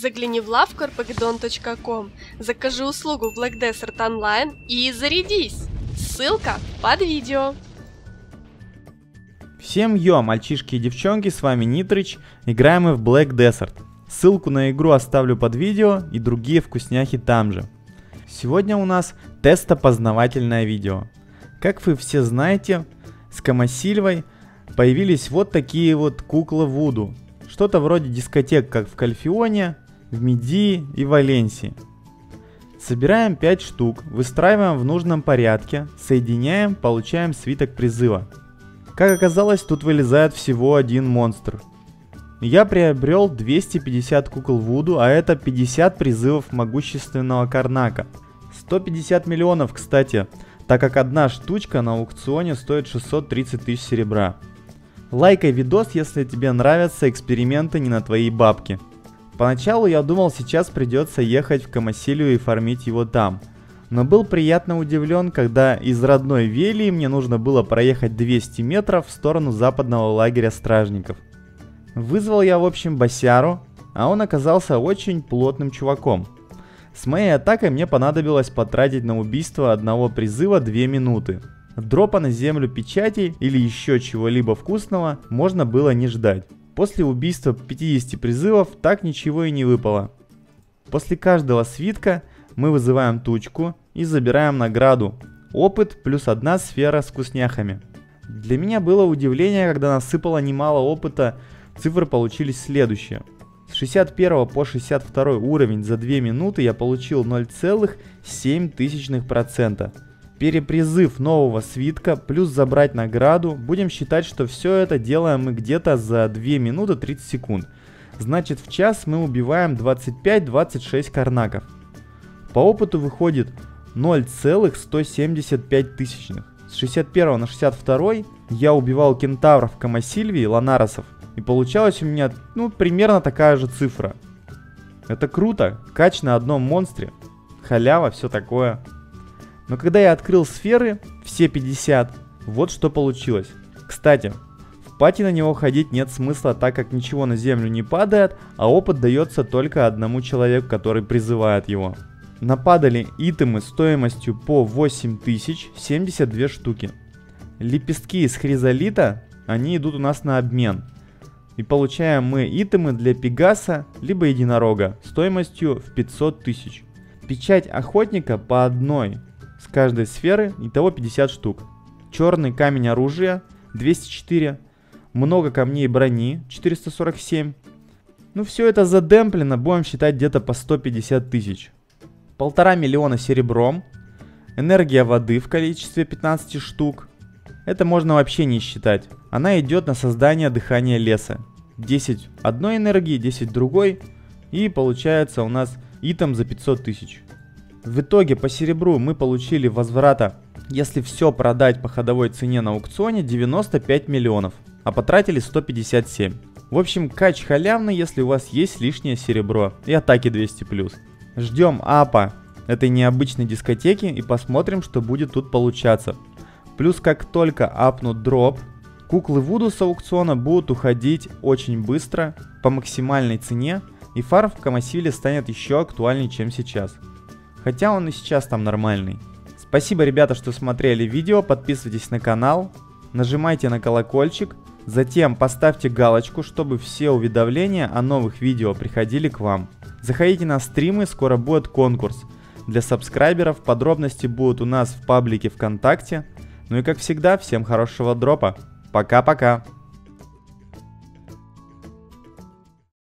Загляни в лавку rpgdon.com, закажи услугу Black Desert Online и зарядись! Ссылка под видео. Всем йо, мальчишки и девчонки, с вами Нитрич, играем мы в Black Desert. Ссылку на игру оставлю под видео и другие вкусняхи там же. Сегодня у нас тестопознавательное видео. Как вы все знаете, с Камасильвой появились вот такие вот куклы Вуду. Что-то вроде дискотек, как в Кальфионе, в Медии и Валенсии. Собираем 5 штук, выстраиваем в нужном порядке, соединяем, получаем свиток призыва. Как оказалось, тут вылезает всего один монстр. Я приобрел 250 кукол Вуду, а это 50 призывов могущественного Карнака. 150 миллионов, кстати, так как одна штучка на аукционе стоит 630 тысяч серебра. Лайкай видос, если тебе нравятся эксперименты не на твои бабки. Поначалу я думал, сейчас придется ехать в Камасилию и фармить его там. Но был приятно удивлен, когда из родной Велии мне нужно было проехать 200 метров в сторону западного лагеря стражников. Вызвал я в общем Басяру, а он оказался очень плотным чуваком. С моей атакой мне понадобилось потратить на убийство одного призыва 2 минуты. Дропа на землю печати или еще чего-либо вкусного можно было не ждать. После убийства 50 призывов так ничего и не выпало. После каждого свитка мы вызываем тучку и забираем награду. Опыт плюс одна сфера с вкусняхами. Для меня было удивление, когда насыпало немало опыта, цифры получились следующие. С 61 по 62 уровень за 2 минуты я получил 0,7%. Перепризыв нового свитка плюс забрать награду, будем считать, что все это делаем мы где-то за 2 минуты 30 секунд. Значит в час мы убиваем 25-26 карнаков. По опыту выходит 0,175 тысячных. С 61 на 62 я убивал кентавров Камасильвии, Ланаросов, и получалась у меня, ну, примерно такая же цифра. Это круто, кач на одном монстре, халява, все такое. Но когда я открыл сферы, все 50, вот что получилось. Кстати, в пати на него ходить нет смысла, так как ничего на землю не падает, а опыт дается только одному человеку, который призывает его. Нападали итемы стоимостью по 8000, 72 штуки. Лепестки из хризолита, они идут у нас на обмен. И получаем мы итемы для Пегаса, либо единорога, стоимостью в 500 тысяч. Печать охотника по одной каждой сферы, итого 50 штук. Черный камень оружия 204, много камней брони 447. Ну все это задемплено, будем считать где-то по 150 тысяч. Полтора миллиона серебром, энергия воды в количестве 15 штук. Это можно вообще не считать. Она идет на создание дыхания леса. 10 одной энергии, 10 другой. И получается у нас итем за 500 тысяч. В итоге по серебру мы получили возврата, если все продать по ходовой цене на аукционе, 95 миллионов, а потратили 157. В общем, кач халявный, если у вас есть лишнее серебро и атаки 200+. Ждем апа этой необычной дискотеки и посмотрим, что будет тут получаться. Плюс как только апнут дроп, куклы Вуду с аукциона будут уходить очень быстро, по максимальной цене, и фарм в Камасиле станет еще актуальнее, чем сейчас. Хотя он и сейчас там нормальный. Спасибо, ребята, что смотрели видео. Подписывайтесь на канал. Нажимайте на колокольчик. Затем поставьте галочку, чтобы все уведомления о новых видео приходили к вам. Заходите на стримы, скоро будет конкурс. Для сабскрайберов подробности будут у нас в паблике ВКонтакте. Ну и как всегда, всем хорошего дропа. Пока-пока.